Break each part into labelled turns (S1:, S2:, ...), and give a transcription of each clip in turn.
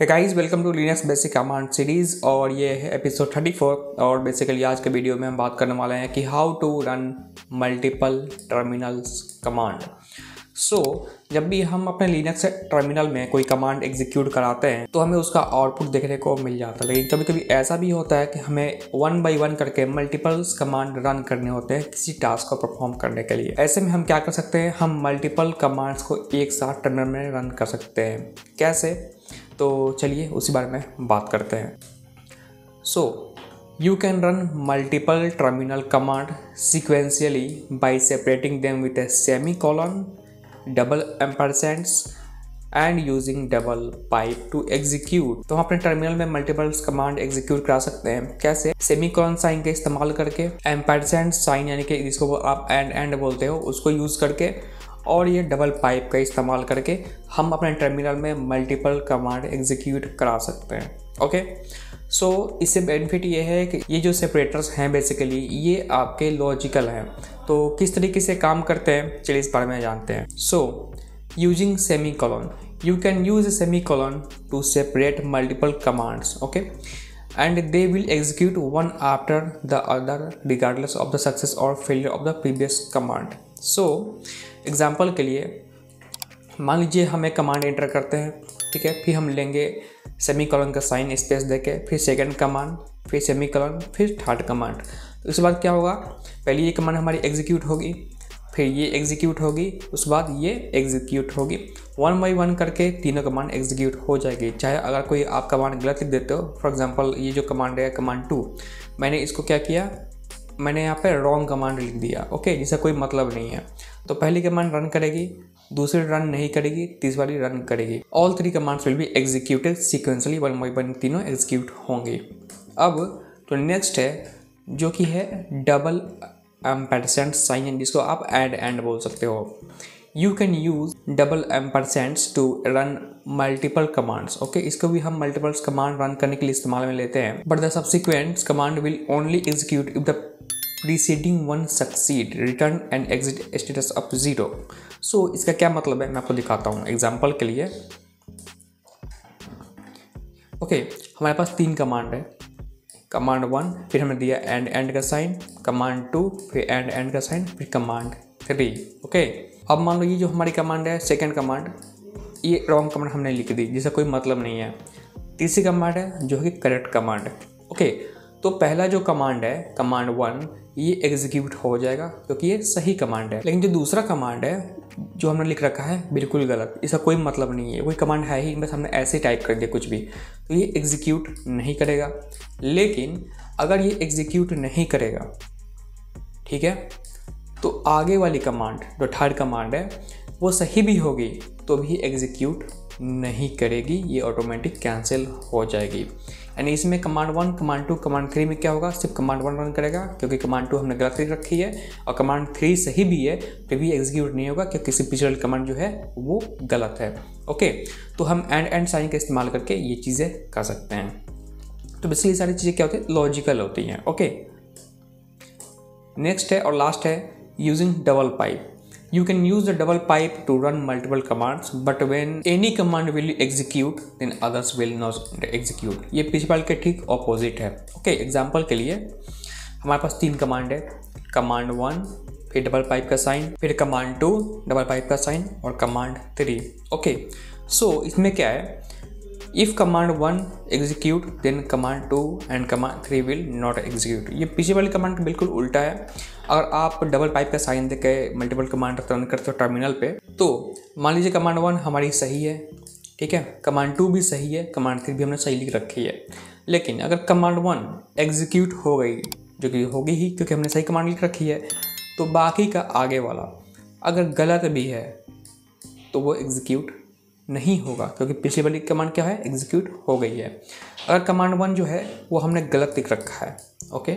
S1: है guys welcome to Linux basic command series और ये है एपिसोड 34 और बेसिकली आज के वीडियो में हम बात करने वाले हैं कि how to run multiple terminals command so जब भी हम अपने लिनक्स टर्मिनल में कोई कमांड एग्जीक्यूट कराते हैं तो हमें उसका आउटपुट देखने को मिल जाता है। लेकिन कभी कभी ऐसा भी होता है कि हमें वन बाई वन करके मल्टीपल्स कमांड रन करने होते हैं किसी टास्क को परफॉर्म करने के लिए। ऐसे में हम क्या कर सकते हैं? हम मल्टीपल कमांड्स को एक साथ टर्मिनल में रन कर सकते हैं। कैसे? तो चलिए उसी बारे में बात करते हैं। So you can run multiple terminal command sequentially by separating them with a semicolon double ampersands and using double pipe to execute तो हम अपने टर्मिनल में मल्टीपल्स कमांड एग्जीक्यूट करा सकते हैं। कैसे? सेमी कॉलन साइन का इस्तेमाल करके एम्परसेंट साइन यानी कि जिसको आप एंड एंड बोलते हो, उसको यूज़ करके और ये डबल पाइप का इस्तेमाल करके हम अपने टर्मिनल में मल्टीपल कमांड एग्जीक्यूट करा सकते हैं ओके सो इससे बेनिफिट ये है कि ये जो सेपरेटर्स हैं बेसिकली ये आपके लॉजिकल हैं। तो किस तरीके से काम करते हैं, चलिए इस बारे में जानते हैं। So using semicolon you can use semicolon to separate multiple commands okay and they will execute one after the other regardless of the success और failure of the previous command so example के लिए, मान लीजिए हम एक command enter करते हैं, ठीक है? फिर हम लेंगे सेमी कॉलन का साइन स्पेस देके, फिर सेकंड कमांड फिर सेमी कॉलन फिर थर्ड कमांड तो उसके बाद क्या होगा? पहले ये कमांड हमारी एग्जीक्यूट होगी, फिर ये एग्जीक्यूट होगी, उसके बाद ये एग्जीक्यूट होगी। वन बाई वन करके तीनों कमांड एग्जीक्यूट हो जाएगी। चाहे अगर कोई आप कमांड गलत लिख देते हो फॉर एग्जांपल ये जो कमांड है कमांड टू मैंने इसको क्या किया? मैंने यहाँ पे रॉन्ग कमांड लिख दिया। ओके जिसका कोई मतलब नहीं है। तो पहली कमांड रन करेगी, दूसरी रन नहीं करेगी, तीसरी वाली रन करेगी। All three commands will be executed sequentially one by one तीनों एग्जीक्यूट होंगे। अब तो नेक्स्ट है, जो कि है डबल एम्परसेंट साइन जिसको आप एड एंड बोल सकते हो। You can use double ampersands to run multiple commands okay इसको भी हम मल्टीपल्स कमांड रन करने के लिए इस्तेमाल में लेते हैं। But the subsequent command will only execute if the preceding one succeed return and exit status of zero. So इसका क्या मतलब है? मैं आपको दिखाता हूँ एग्ज़ाम्पल के लिए। ओके okay, हमारे पास तीन कमांड है। कमांड वन फिर हमने दिया एंड एंड का साइन कमांड टू फिर एंड एंड का साइन फिर कमांड थ्री ओके अब मान लो ये जो हमारी कमांड है सेकेंड कमांड ये रॉन्ग कमांड हमने लिख दी, जिसका कोई मतलब नहीं है। तीसरी कमांड है, जो है कि करेक्ट कमांड ओके तो पहला जो कमांड है कमांड वन ये एग्जीक्यूट हो जाएगा, क्योंकि ये सही कमांड है। लेकिन जो दूसरा कमांड है, जो हमने लिख रखा है, बिल्कुल गलत। इसका कोई मतलब नहीं है। कोई कमांड है ही बस हमने ऐसे टाइप कर दिया कुछ भी। तो ये एग्जीक्यूट नहीं करेगा। लेकिन अगर ये एग्जीक्यूट नहीं करेगा, ठीक है? तो आगे वाली कमांड जो थर्ड कमांड है, वो सही भी होगी तो भी एग्जीक्यूट नहीं करेगी, ये ऑटोमेटिक कैंसिल हो जाएगी। यानी इसमें command one command two command three में क्या होगा? सिर्फ़ कमांड वन रन करेगा, क्योंकि कमांड टू हमने गलत रखी है, और कमांड थ्री सही भी है, फिर भी एग्जीक्यूट नहीं होगा, क्योंकि किसी पिछले कमांड जो है, वो गलत है। ओके तो हम एंड एंड साइन का इस्तेमाल करके ये चीज़ें कर सकते हैं। तो बेसिकली सारी चीज़ें क्या होती है? लॉजिकल होती हैं। ओके नेक्स्ट है और लास्ट है। Using double pipe You can use the double pipe to run multiple commands, but when any command will execute, then others will not execute. ये पिछले के ठीक ऑपोजिट है okay, एग्ज़ाम्पल के लिए हमारे पास तीन कमांड है कमांड वन फिर डबल पाइप का साइन फिर कमांड टू डबल पाइप का साइन और कमांड थ्री ओके सो इसमें क्या है if command one execute then command two and command three will not execute ये पीछे वाली कमांड बिल्कुल उल्टा है। अगर आप डबल पाइप का साइन दे के मल्टीपल कमांड रन करते हो टर्मिनल पे तो मान लीजिए कमांड वन हमारी सही है, ठीक है? कमांड टू भी सही है कमांड थ्री भी हमने सही लिख रखी है। लेकिन अगर कमांड वन एग्जीक्यूट हो गई, जो कि होगी ही, क्योंकि हमने सही कमांड लिख रखी है तो बाकी का आगे वाला अगर गलत भी है तो वो एग्जीक्यूट नहीं होगा, क्योंकि पिछली वाली कमांड क्या है? एग्जीक्यूट हो गई है। अगर कमांड वन जो है, वो हमने गलत लिख रखा है ओके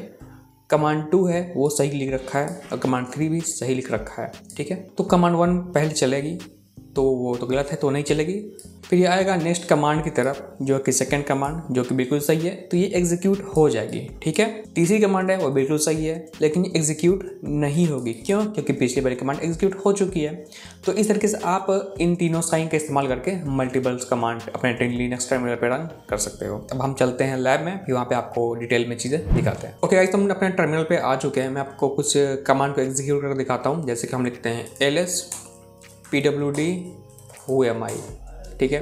S1: कमांड टू है, वो सही लिख रखा है, और कमांड थ्री भी सही लिख रखा है, ठीक है? तो कमांड वन पहले चलेगी। तो वो तो गलत है तो नहीं चलेगी। फिर ये आएगा नेक्स्ट कमांड की तरफ़, जो कि सेकंड कमांड जो कि बिल्कुल सही है। तो ये एग्जीक्यूट हो जाएगी, ठीक है? तीसरी कमांड है, वो बिल्कुल सही है, लेकिन ये एग्जीक्यूट नहीं होगी। क्यों? क्योंकि पिछली बारी कमांड एग्जीक्यूट हो चुकी है। तो इस तरीके से आप इन तीनों साइन का इस्तेमाल करके मल्टीपल्स कमांड अपने लिनक्स टर्मिनल पर रन कर सकते हो। अब हम चलते हैं लैब में, फिर वहाँ पे आपको डिटेल में चीज़ें दिखाते हैं। ओके गाइस तो हम अपने टर्मिनल पर आ चुके हैं। मैं आपको कुछ कमांड को एग्जीक्यूट करके दिखाता हूँ। जैसे कि हम लिखते हैं L S P W D who am I ठीक है?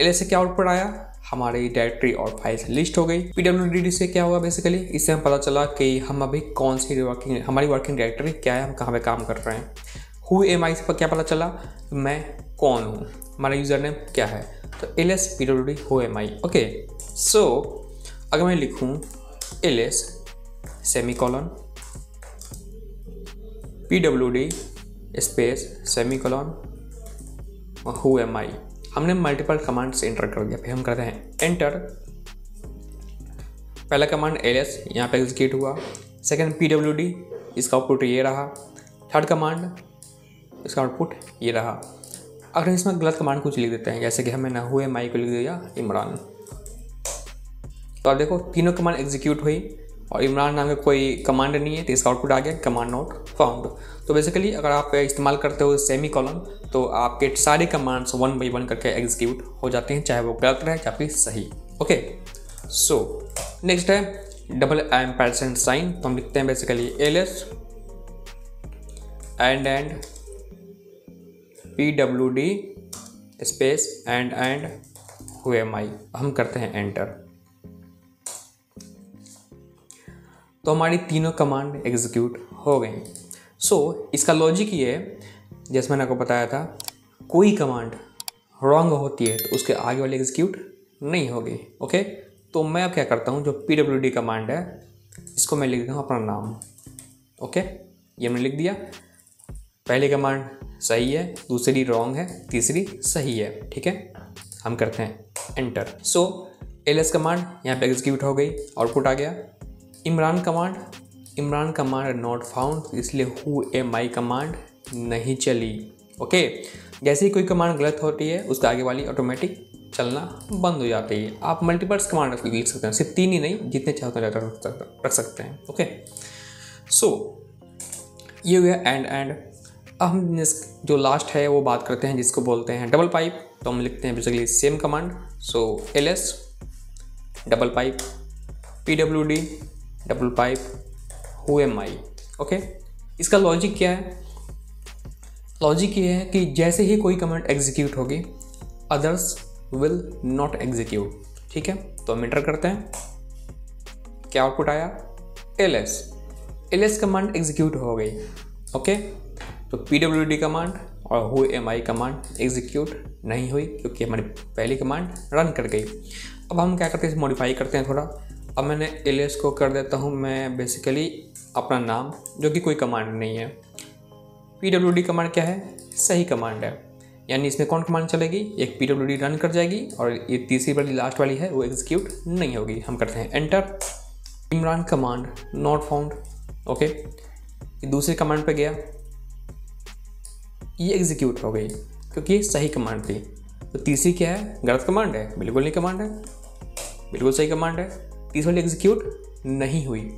S1: एल से क्या आउटपुट आया? हमारी डायरेक्टरी और फाइल्स लिस्ट हो गई। पी डब्ल्यू डी डी से क्या हुआ बेसिकली इससे हमें पता चला कि हम अभी कौन सी वर्किंग हमारी वर्किंग डायरेक्टरी क्या है, हम कहाँ पे काम कर रहे हैं। हु एम आई से क्या पता चला? मैं कौन हूँ? हमारा यूज़र नेम क्या है? तो L S P W D who am I okay so अगर मैं लिखूँ L S semicolon P W D space semicolon who am I हमने मल्टीपल कमांड्स एंटर कर दिया। फिर हम करते हैं एंटर पहला कमांड एल एस यहाँ पर एग्जीक्यूट हुआ। सेकेंड पी डब्ल्यू डी इसका आउटपुट ये रहा। थर्ड कमांड इसका आउटपुट ये रहा। अगर इसमें गलत कमांड कुछ लिख देते हैं, जैसे कि हमें ना हुए माई को लिख दिया, इमरान। तो आप देखो, तीनों कमांड एग्जीक्यूट हुई। और इमरान नाम का कोई कमांड नहीं है तो इसका आउटपुट आ गया कमांड नोट फाउंड तो बेसिकली अगर आप इस्तेमाल करते हो सेमी कॉलम तो आपके सारे कमांड्स वन बाई वन करके एग्जीक्यूट हो जाते हैं, चाहे वो गलत रहे या फिर सही. ओके सो नेक्स्ट है डबल एम परसेंट साइन तो हम लिखते हैं basically L S and and P W D space and and who am I हम करते हैं एंटर तो हमारी तीनों कमांड एग्जीक्यूट हो गई। सो so, इसका लॉजिक ये है जैसे मैंने आपको बताया था कोई कमांड रॉन्ग होती है तो उसके आगे वाली एग्जीक्यूट नहीं होगी ओके तो मैं अब क्या करता हूँ जो पी डब्ल्यू डी कमांड है इसको मैं लिख देता हूँ अपना नाम ओके ये मैंने लिख दिया। पहली कमांड सही है दूसरी रॉन्ग है तीसरी सही है ठीक है? हम करते हैं enter so L S command यहाँ पे एग्जीक्यूट हो गई आउटपुट आ गया। Imran command. Imran command not found इसलिए हु ए माई कमांड नहीं चली। ओके जैसे ही कोई कमांड गलत होती है, उसके आगे वाली ऑटोमेटिक चलना बंद हो जाती है। आप मल्टीपल्स कमांड लिख सकते हैं। सिर्फ़ तीन ही नहीं, जितने चाहते हैं। रख सकते हैं। ओके सो ये हुआ एंड एंड अब हम जो लास्ट है, वो बात करते हैं, जिसको बोलते हैं डबल पाइप तो हम लिखते हैं basically same command so L S double pipe P W D double pipe, who am I, okay? इसका लॉजिक क्या है? लॉजिक ये है कि जैसे ही कोई कमेंट एग्जीक्यूट होगी अदर्स विल नॉट एग्जीक्यूट ठीक है? तो हम इंटर करते हैं। क्या आउटपुट आया? L S L S command execute हो गई, ओके? तो पी डब्ल्यू डी कमांड और who am I command execute नहीं हुई, क्योंकि हमारी पहली कमांड रन कर गई। अब हम क्या करते हैं? मॉडिफाई करते हैं थोड़ा। अब मैंने एलियस को कर देता हूँ, मैं बेसिकली अपना नाम, जो कि कोई कमांड नहीं है। पी डब्ल्यू डी कमांड क्या है? सही कमांड है। यानी इसमें कौन कमांड चलेगी? एक पी डब्ल्यू डी रन कर जाएगी और ये तीसरी वाली लास्ट वाली है, वो एग्जीक्यूट नहीं होगी। हम करते हैं enter Imran command not found okay दूसरी कमांड पे गया। ये एग्जीक्यूट हो गई, क्योंकि ये सही कमांड थी। तो तीसरी क्या है? गलत कमांड है। बिल्कुल नहीं कमांड है। बिल्कुल सही कमांड है। तीस वाली एग्जीक्यूट नहीं हुई।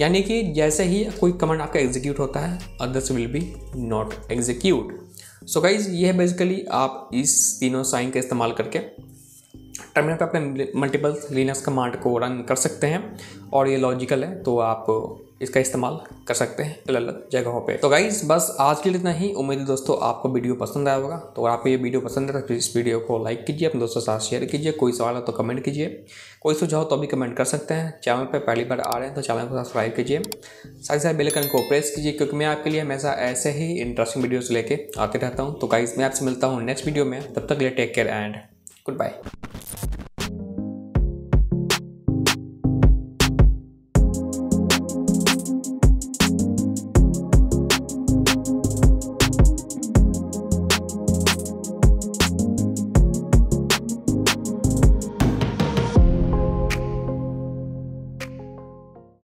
S1: यानी कि जैसे ही कोई कमांड आपका एग्जीक्यूट होता है others will be not execute so guys ये है बेसिकली आप इस तीनों साइन का इस्तेमाल करके टर्मिनल पर अपने मल्टीपल लिनक्स कमांड को रन कर सकते हैं। और ये लॉजिकल है तो आप इसका इस्तेमाल कर सकते हैं अलग अलग जगहों पे। तो गाइज़ बस आज के लिए इतना ही। उम्मीद है दोस्तों आपको वीडियो पसंद आया होगा। तो अगर आपको ये वीडियो पसंद है तो इस वीडियो को लाइक कीजिए, अपने दोस्तों के साथ शेयर कीजिए। कोई सवाल है तो कमेंट कीजिए। कोई सुझाव तो अभी कमेंट कर सकते हैं। चैनल पर पहली बार आ रहे हैं तो चैनल को सब्सक्राइब कीजिए। साथ ही साथ बेलकन को प्रेस कीजिए, क्योंकि मैं आपके लिए हमेशा ऐसे ही इंटरेस्टिंग वीडियोज़ लेके आते रहता हूँ। तो गाइज़ मैं आपसे मिलता हूँ नेक्स्ट वीडियो में। तब तक लिए take care and good bye